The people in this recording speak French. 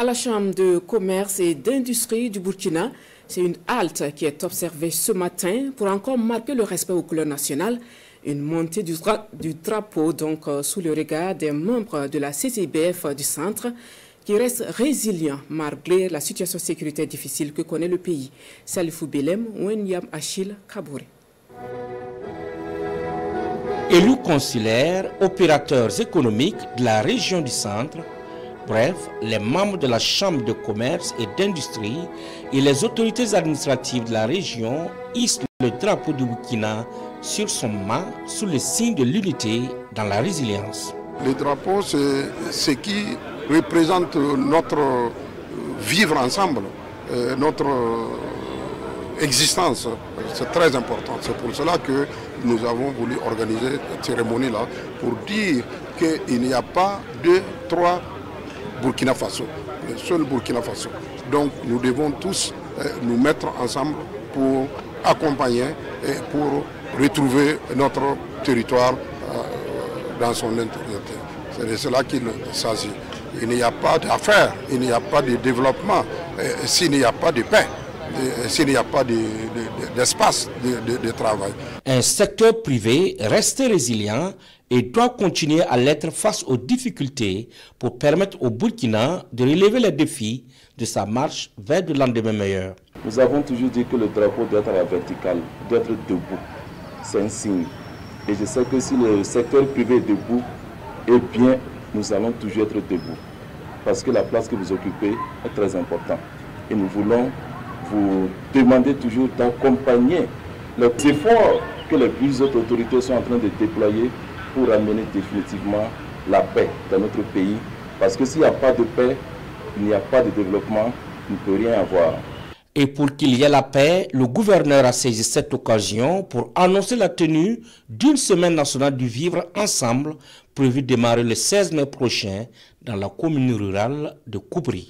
À la Chambre de commerce et d'industrie du Burkina, c'est une halte qui est observée ce matin pour encore marquer le respect aux couleurs nationales. Une montée du, drapeau donc euh, sous le regard des membres de la CCBF du centre qui reste résilient malgré la situation sécuritaire difficile que connaît le pays. Salifou Belem, Wenyam Achille Kabouré. Élus consulaires, opérateurs économiques de la région du centre, bref, les membres de la Chambre de commerce et d'industrie et les autorités administratives de la région hissent le drapeau du Burkina sur son mât sous le signe de l'unité dans la résilience. Le drapeau, c'est ce qui représente notre vivre ensemble, euh, notre existence. C'est très important. C'est pour cela que nous avons voulu organiser cette cérémonie-là pour dire qu'il n'y a pas deux, trois Burkina Faso, le seul Burkina Faso. Donc nous devons tous euh, nous mettre ensemble pour accompagner et pour retrouver notre territoire euh, dans son intégrité. C'est de cela qu'il s'agit. Il n'y a pas d'affaires, il n'y a pas de développement s'il n'y a pas de paix s'il n'y a pas d'espace de, de, travail. Un secteur privé reste résilient et doit continuer à l'être face aux difficultés pour permettre au Burkina de relever les défis de sa marche vers de lendemain meilleur. Nous avons toujours dit que le drapeau doit être à la verticale, doit être debout. C'est un signe. Et je sais que si le secteur privé est debout, eh bien, nous allons toujours être debout. Parce que la place que vous occupez est très importante. Et nous voulons vous demander toujours d'accompagner les efforts que les plus autres autorités sont en train de déployer pour amener définitivement la paix dans notre pays. Parce que s'il n'y a pas de paix, il n'y a pas de développement, il ne peut rien avoir. Et pour qu'il y ait la paix, le gouverneur a saisi cette occasion pour annoncer la tenue d'une semaine nationale du vivre ensemble prévue démarrer le 16 mai prochain dans la commune rurale de Koubri.